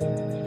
Bye.